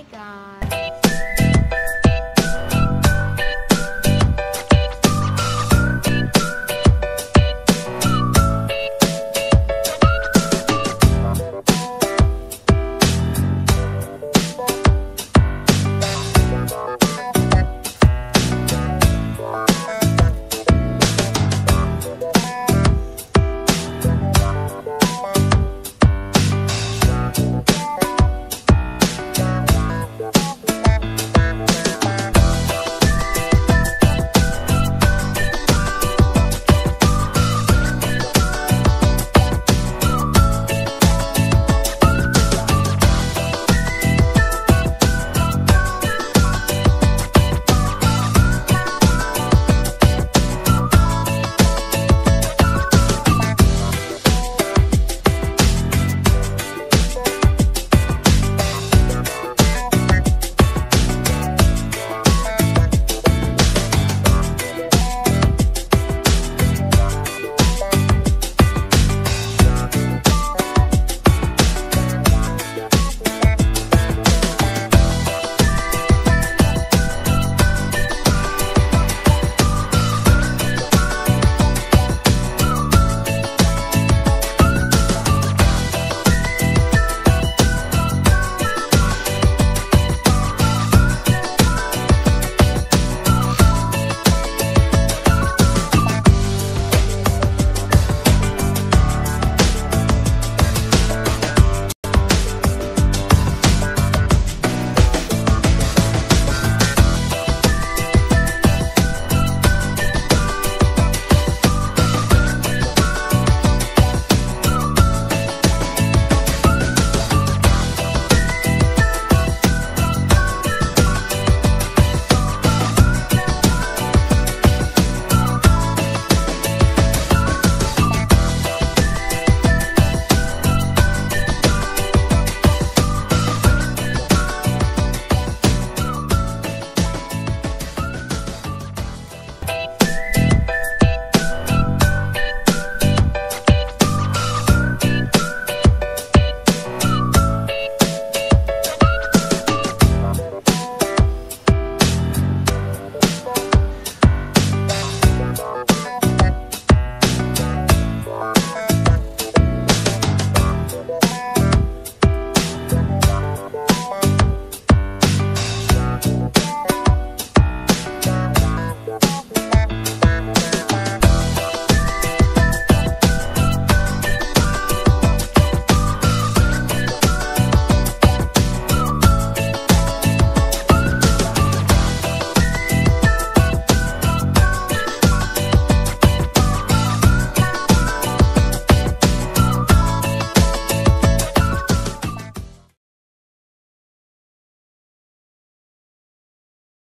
Bye guys.